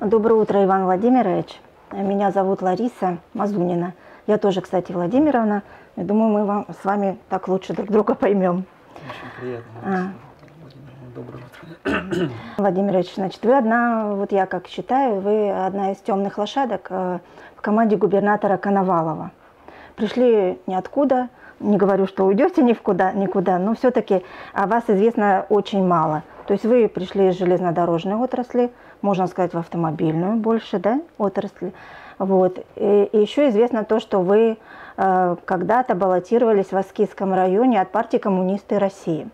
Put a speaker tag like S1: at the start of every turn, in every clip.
S1: Доброе утро, Иван Владимирович. Меня зовут Лариса Мазунина. Я тоже, кстати, Владимировна. Я думаю, мы вам, с вами так лучше друг друга поймем.
S2: Очень приятно.
S1: А.
S2: Доброе утро.
S1: Владимирович, значит, вы одна, вот я как считаю, вы одна из темных лошадок э, в команде губернатора Коновалова. Пришли ниоткуда, не говорю, что уйдете ни в куда, никуда, но все-таки о вас известно очень мало. То есть вы пришли из железнодорожной отрасли, можно сказать, в автомобильную больше, да, отрасли. Вот. И, и еще известно то, что вы э, когда-то баллотировались в Аскизском районе от партии «Коммунисты России».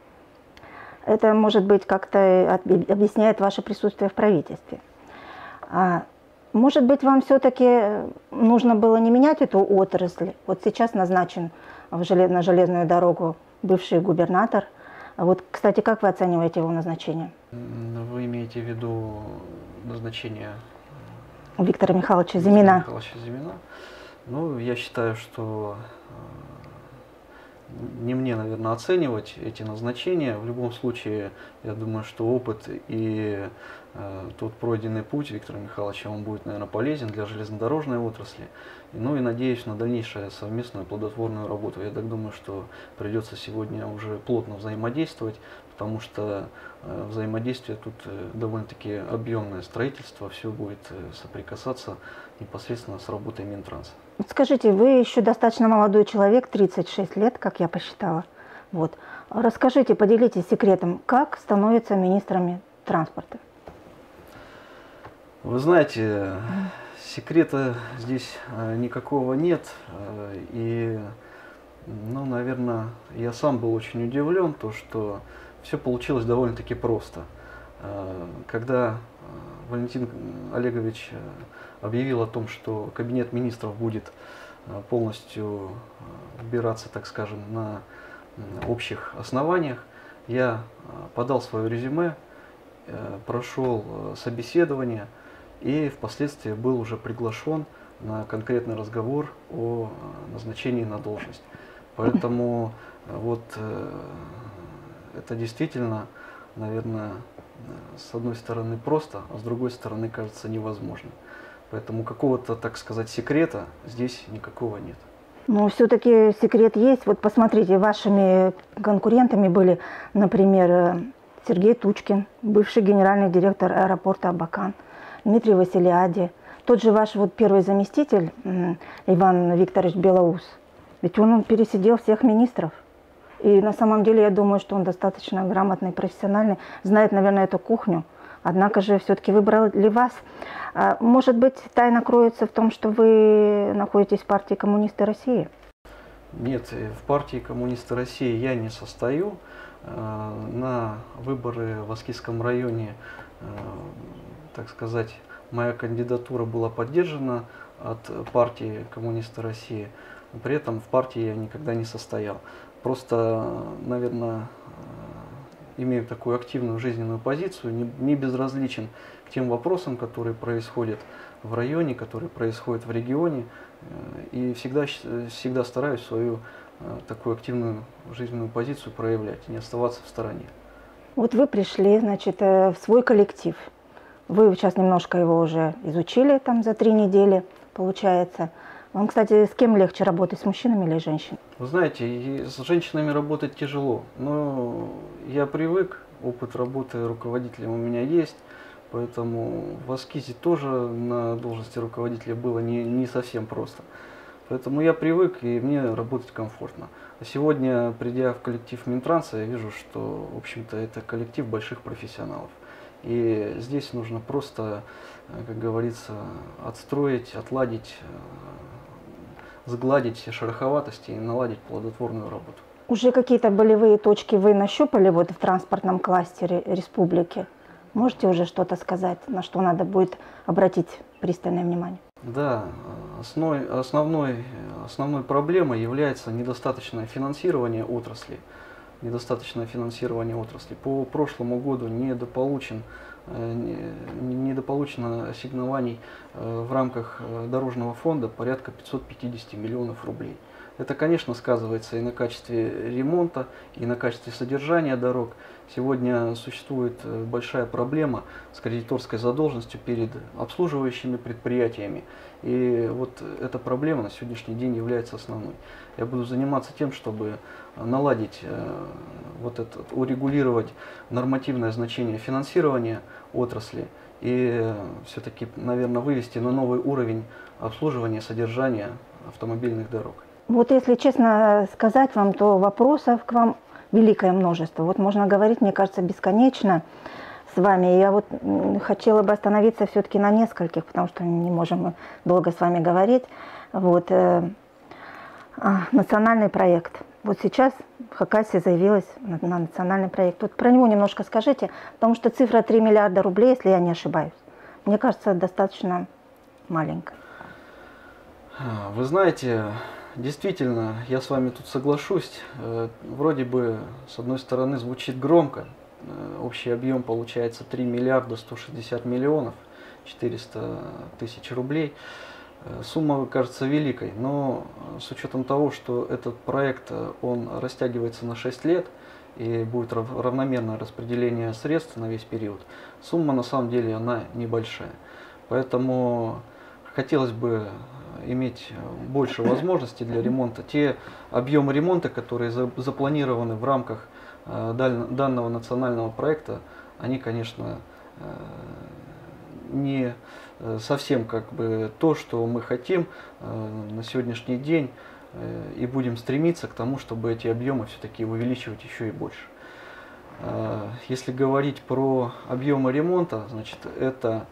S1: Это, может быть, как-то объясняет ваше присутствие в правительстве. А, может быть, вам все-таки нужно было не менять эту отрасль? Вот сейчас назначен в желез... на железную дорогу бывший губернатор. А вот, кстати, как вы оцениваете его назначение?
S2: Вы имеете в виду назначение
S1: Виктора Михайловича Зимина?
S2: Виктора Михайловича Зимина. Ну, я считаю, что не мне, наверное, оценивать эти назначения. В любом случае, я думаю, что опыт и э, тот пройденный путь Виктора Михайловича, он будет, наверное, полезен для железнодорожной отрасли. Ну и надеюсь на дальнейшую совместную плодотворную работу. Я так думаю, что придется сегодня уже плотно взаимодействовать, потому что э, взаимодействие тут э, довольно-таки объемное строительство, все будет э, соприкасаться непосредственно с работой Минтранса.
S1: Скажите, вы еще достаточно молодой человек, 36 лет, как я посчитала. Вот. Расскажите, поделитесь секретом, как становятся министрами транспорта?
S2: Вы знаете, секрета здесь э, никакого нет. Э, и, ну, наверное, я сам был очень удивлен, то, что все получилось довольно-таки просто. Э, когда Валентин Олегович объявил о том, что кабинет министров будет полностью убираться, так скажем, на общих основаниях, я подал свое резюме, прошел собеседование и впоследствии был уже приглашен на конкретный разговор о назначении на должность. Поэтому вот это действительно, наверное, с одной стороны просто, а с другой стороны кажется невозможным. Поэтому какого-то, так сказать, секрета здесь никакого нет.
S1: Но все-таки секрет есть. Вот посмотрите, вашими конкурентами были, например, э, Сергей Тучкин, бывший генеральный директор аэропорта Абакан, Дмитрий Василиади, тот же ваш вот первый заместитель Иван Викторович Белоус. Ведь он пересидел всех министров. И на самом деле я думаю, что он достаточно грамотный, профессиональный, знает, наверное, эту кухню. Однако же все-таки выбрал ли вас. А, может быть, тайна кроется в том, что вы находитесь в партии коммунисты России?
S2: Нет, в партии коммунисты России я не состою. А, на выборы в Аскизском районе, а, так сказать, моя кандидатура была поддержана от партии коммунисты России. При этом в партии я никогда не состоял. Просто, наверное, имею такую активную жизненную позицию, не, не безразличен к тем вопросам, которые происходят в районе, которые происходят в регионе, э, и всегда, всегда стараюсь свою э, такую активную жизненную позицию проявлять, не оставаться в стороне.
S1: Вот вы пришли, значит, э, в свой коллектив. Вы сейчас немножко его уже изучили там за три недели, получается. Вам, кстати, с кем легче работать, с мужчинами или женщинами?
S2: Вы знаете, с женщинами работать тяжело, но я привык, опыт работы руководителем у меня есть, поэтому в Аскизе тоже на должности руководителя было не, не совсем просто. Поэтому я привык, и мне работать комфортно. А сегодня, придя в коллектив Минтранса, я вижу, что, в общем-то, это коллектив больших профессионалов. И здесь нужно просто, как говорится, отстроить, отладить сгладить все шероховатости и наладить плодотворную работу.
S1: Уже какие-то болевые точки вы нащупали вот в транспортном кластере республики? Можете уже что-то сказать, на что надо будет обратить пристальное внимание?
S2: Да, основной, основной, основной проблемой является недостаточное финансирование отрасли. Недостаточное финансирование отрасли. По прошлому году недополучен Э, недополучено ассигнований э, в рамках э, дорожного фонда порядка 550 миллионов рублей. Это, конечно, сказывается и на качестве ремонта, и на качестве содержания дорог. Сегодня существует э, большая проблема с кредиторской задолженностью перед обслуживающими предприятиями. И вот эта проблема на сегодняшний день является основной. Я буду заниматься тем, чтобы наладить, э, вот это, урегулировать нормативное значение финансирования отрасли и все-таки, наверное, вывести на новый уровень обслуживания, содержания автомобильных дорог.
S1: Вот если честно сказать вам, то вопросов к вам великое множество. Вот можно говорить, мне кажется, бесконечно с вами. Я вот хотела бы остановиться все-таки на нескольких, потому что не можем долго с вами говорить. Вот, э, а, национальный проект. Вот сейчас Хакасия заявилась на, на национальный проект. Вот про него немножко скажите, потому что цифра 3 миллиарда рублей, если я не ошибаюсь, мне кажется, достаточно маленькая.
S2: Вы знаете, действительно, я с вами тут соглашусь. Э, вроде бы, с одной стороны, звучит громко. Э, общий объем получается 3 миллиарда 160 миллионов 400 тысяч рублей. Э, сумма кажется великой, но с учетом того, что этот проект он растягивается на 6 лет и будет равномерное распределение средств на весь период, сумма на самом деле она небольшая. Поэтому хотелось бы иметь больше возможностей для ремонта. Те объемы ремонта, которые запланированы в рамках э, данного национального проекта, они, конечно, э, не э, совсем как бы то, что мы хотим на сегодняшний день и будем стремиться к тому, чтобы эти объемы все-таки увеличивать еще и больше. Если говорить про объемы ремонта, значит, это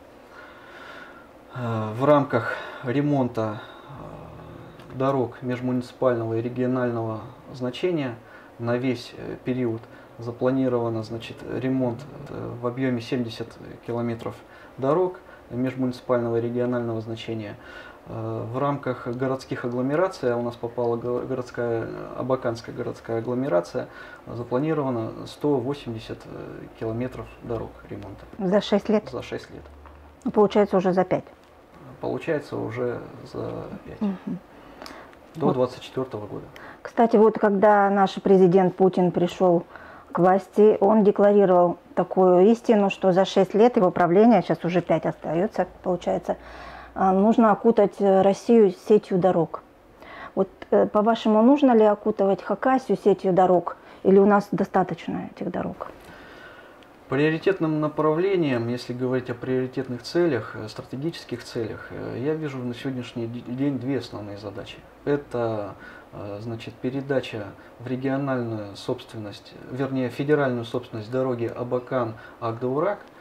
S2: в рамках ремонта э, дорог межмуниципального и регионального значения на весь э, период запланировано значит, ремонт э, в объеме 70 километров дорог межмуниципального и регионального значения. В рамках городских агломераций, а у нас попала городская, Абаканская городская агломерация, запланировано 180 километров дорог ремонта.
S1: За 6 лет?
S2: За 6 лет.
S1: Получается уже за 5
S2: получается уже за 5. Угу. До вот. 24 года.
S1: Кстати, вот когда наш президент Путин пришел к власти, он декларировал такую истину, что за 6 лет его правления, сейчас уже 5 остается, получается, а, нужно окутать Россию сетью дорог. Вот э, по-вашему, нужно ли окутывать Хакасию сетью дорог, или у нас достаточно этих дорог?
S2: Приоритетным направлением, если говорить о приоритетных целях, э, стратегических целях, э, я вижу на сегодняшний день две основные задачи. Это э, значит, передача в региональную собственность, вернее федеральную собственность дороги Абакан-Агдаурак –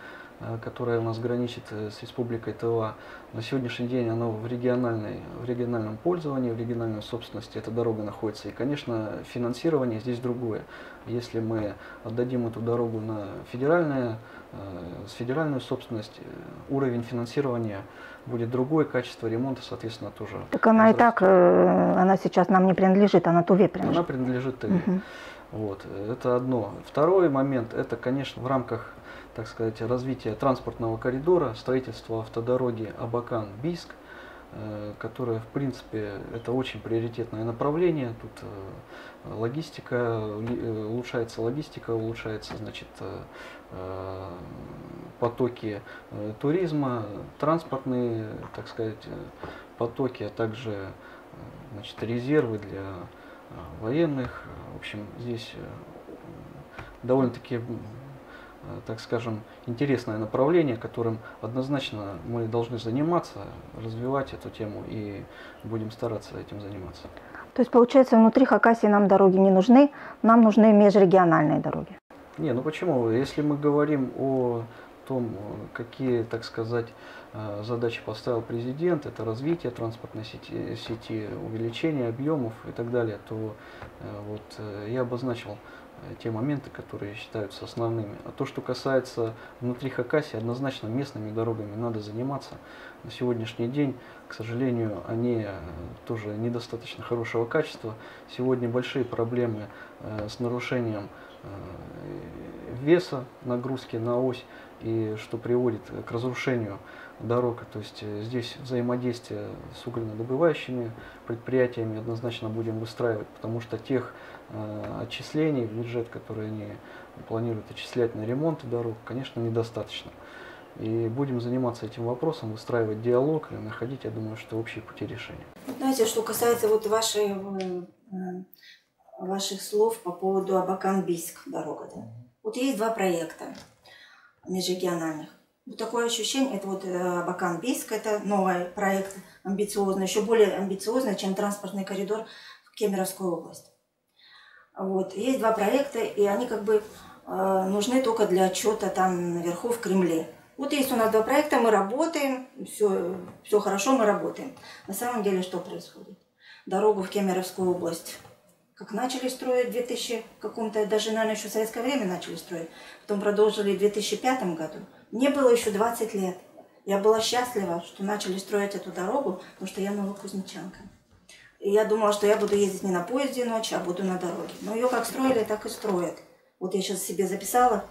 S2: которая у нас граничит э, с Республикой Тыва, на сегодняшний день оно в, региональной, в региональном пользовании, в региональной собственности эта дорога находится. И, конечно, финансирование здесь другое. Если мы отдадим эту дорогу на федеральное, э, с федеральную собственность, уровень финансирования будет другое, качество ремонта, соответственно, тоже.
S1: Так она возрастет. и так, она сейчас нам не принадлежит, она Туве принадлежит.
S2: Она принадлежит Туве. Угу. Вот, это одно. Второй момент, это, конечно, в рамках так сказать, развития транспортного коридора, строительства автодороги Абакан-Бийск, э, которое, в принципе, это очень приоритетное направление. Тут э, логистика, э, улучшается логистика, улучшается, значит, потоки туризма, транспортные, так сказать, потоки, а также значит, резервы для военных. В общем, здесь довольно-таки так скажем, интересное направление, которым однозначно мы должны заниматься, развивать эту тему и будем стараться этим заниматься.
S1: То есть, получается, внутри Хакасии нам дороги не нужны, нам нужны межрегиональные дороги?
S2: Не, ну почему? Если мы говорим о том, какие, так сказать, э, задачи поставил президент, это развитие транспортной сети, сети увеличение объемов и так далее, то э, вот я обозначил Э, те моменты, которые считаются основными. А то, что касается внутри Хакасии, однозначно местными дорогами надо заниматься. На сегодняшний день, к сожалению, они э, тоже недостаточно хорошего качества. Сегодня большие проблемы э, с нарушением веса нагрузки на ось и что приводит к разрушению дорог. То есть здесь взаимодействие с угольнодобывающими предприятиями однозначно будем выстраивать, потому что тех отчислений в бюджет, которые они планируют отчислять на ремонт дорог, конечно, недостаточно. И будем заниматься этим вопросом, выстраивать диалог и находить, я думаю, что общие пути решения.
S1: Знаете, что касается вот вашей, э, ваших слов по поводу Абакан-Бийск дорога, да? Вот есть два проекта межрегиональных. Вот такое ощущение, это вот э, Абакан-Бийск, это новый проект амбициозный, еще более амбициозный, чем транспортный коридор в Кемеровскую область. Вот. Есть два проекта, и они как бы э, нужны только для отчета там наверху в Кремле. Вот есть у нас два проекта, мы работаем, все, все хорошо, мы работаем. На самом деле что происходит? Дорогу в Кемеровскую область как начали строить в 2000 каком-то, даже, наверное, еще в советское время начали строить, потом продолжили в 2005 году. Мне было еще 20 лет. Я была счастлива, что начали строить эту дорогу, потому что я новокузнечанка. И я думала, что я буду ездить не на поезде ночью, а буду на дороге. Но ее как строили, так и строят. Вот я сейчас себе записала,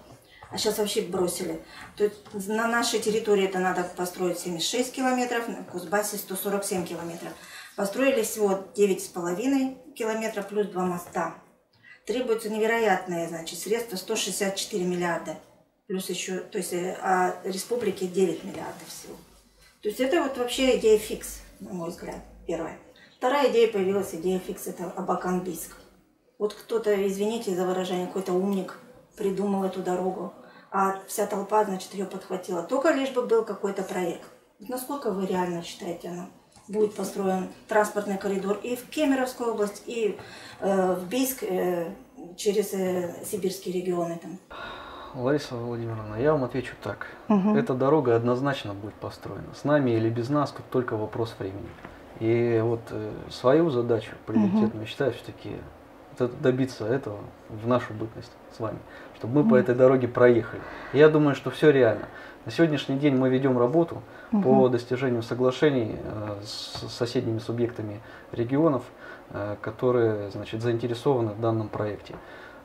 S1: а сейчас вообще бросили. То есть на нашей территории это надо построить 76 километров, на Кузбассе 147 километров. Построили всего 9,5 километров плюс два моста. Требуется невероятные, значит, средства 164 миллиарда. Плюс еще, то есть, э, а республике 9 миллиардов всего. То есть это вот вообще идея фикс, на мой взгляд, первая. Вторая идея появилась, идея фикс, это Абакан-Бийск. Вот кто-то, извините за выражение, какой-то умник придумал эту дорогу, а вся толпа, значит, ее подхватила. Только лишь бы был какой-то проект. Насколько вы реально считаете, оно будет построен транспортный коридор и в Кемеровскую область, и э, в Бийск э, через э, сибирские регионы там?
S2: Лариса Владимировна, я вам отвечу так. Угу. Эта дорога однозначно будет построена. С нами или без нас, тут только вопрос времени. И вот э, свою задачу приоритетную угу. считаю все-таки добиться этого в нашу бытность с вами, чтобы мы угу. по этой дороге проехали. Я думаю, что все реально. На сегодняшний день мы ведем работу угу. по достижению соглашений э, с соседними субъектами регионов, э, которые значит, заинтересованы в данном проекте.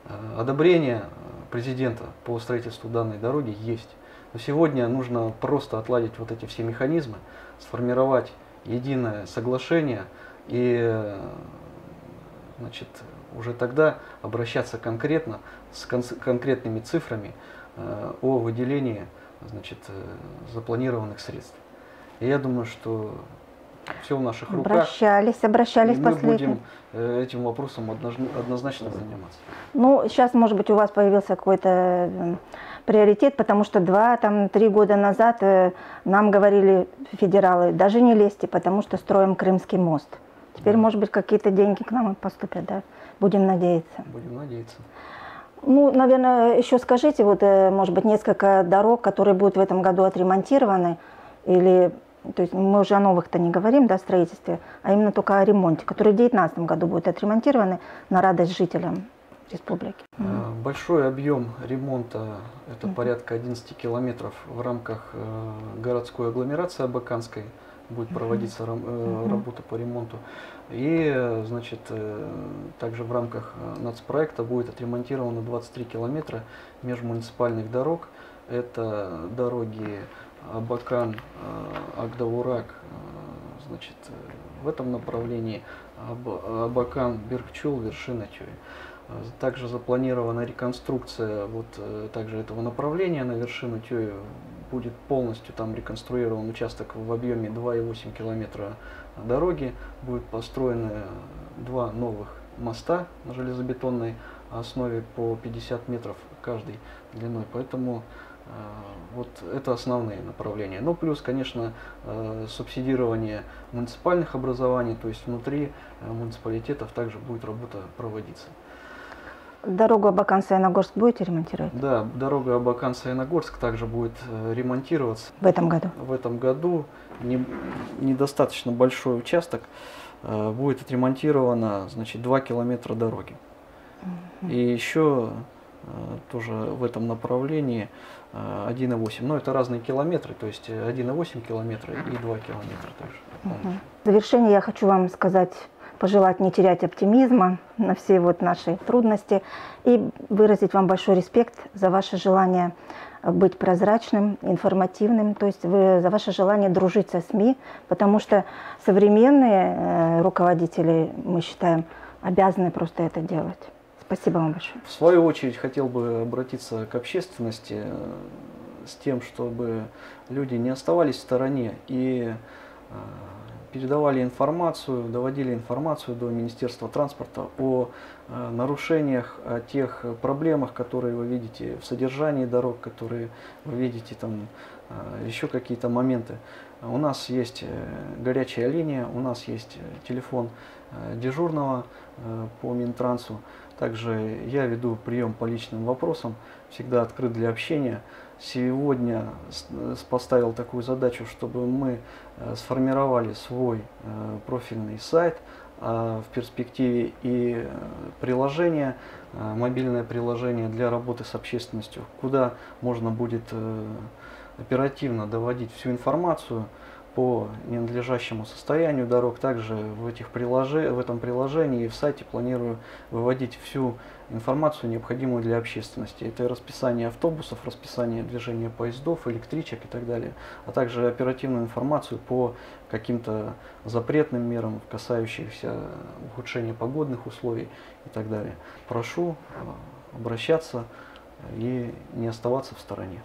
S2: Э, одобрение президента по строительству данной дороги есть. Но сегодня нужно просто отладить вот эти все механизмы, сформировать единое соглашение и значит, уже тогда обращаться конкретно с конкретными цифрами э, о выделении значит, э, запланированных средств. И я думаю, что все в наших руках.
S1: Обращались, обращались
S2: мы будем э, этим вопросом однозначно заниматься.
S1: Ну, сейчас, может быть, у вас появился какой-то приоритет, потому что два, там, три года назад нам говорили федералы, даже не лезьте, потому что строим Крымский мост. Теперь, да. может быть, какие-то деньги к нам поступят, да? Будем надеяться.
S2: Будем надеяться.
S1: Ну, наверное, еще скажите, вот, э, может быть, несколько дорог, которые будут в этом году отремонтированы, или, то есть мы уже о новых-то не говорим, да, строительстве, а именно только о ремонте, которые в 2019 году будут отремонтированы на радость жителям республики.
S2: Э, большой объем ремонта, это порядка 11 километров в рамках э, городской агломерации Абаканской, будет проводиться uh работа по ремонту. И, значит, также в рамках нацпроекта будет отремонтировано 23 километра межмуниципальных дорог. Это дороги Абакан, Агдаурак, значит, в этом направлении Абакан, Бергчул, вершина Тюи. Также запланирована реконструкция вот э, также этого направления на вершину Тёи. Будет полностью там реконструирован участок в объеме 2,8 километра дороги. Будет построены два новых моста на железобетонной основе по 50 метров каждый длиной. Поэтому э, вот это основные направления. Ну, плюс, конечно, э, субсидирование муниципальных образований, то есть внутри муниципалитетов также будет работа проводиться.
S1: Дорогу Абакан-Саяногорск будете ремонтировать?
S2: Да, дорога Абакан-Саяногорск также будет э, ремонтироваться.
S1: В этом году?
S2: В этом году не, недостаточно большой участок. Э, будет отремонтировано значит, 2 километра дороги. Угу. И еще э, тоже в этом направлении 1,8. Но это разные километры, то есть 1,8 километра и 2 километра также.
S1: Угу. В завершение я хочу вам сказать пожелать не терять оптимизма на все вот наши трудности и выразить вам большой респект за ваше желание быть прозрачным, информативным, то есть вы, за ваше желание дружить со СМИ, потому что современные э, руководители, мы считаем, обязаны просто это делать. Спасибо вам большое.
S2: В свою очередь хотел бы обратиться к общественности э, с тем, чтобы люди не оставались в стороне и э, передавали информацию, доводили информацию до Министерства транспорта о э, нарушениях, о тех проблемах, которые вы видите в содержании дорог, которые вы видите там, э, еще какие-то моменты. У нас есть э, горячая линия, у нас есть телефон дежурного по Минтрансу. Также я веду прием по личным вопросам, всегда открыт для общения сегодня поставил такую задачу, чтобы мы э, сформировали свой э, профильный сайт, а в перспективе и э, приложение, мобильное приложение для работы с общественностью, куда можно будет оперативно доводить всю информацию, по ненадлежащему состоянию дорог. Также в, этих приложе... в этом приложении и в сайте планирую выводить всю информацию, необходимую для общественности. Это расписание автобусов, расписание движения поездов, электричек и так далее, а также оперативную информацию по каким-то запретным мерам, касающихся ухудшения погодных условий и так далее. Прошу э, обращаться и не оставаться в стороне.